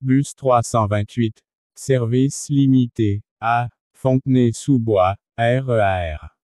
Bus 328. Service limité. À Fontenay-sous-Bois, RER.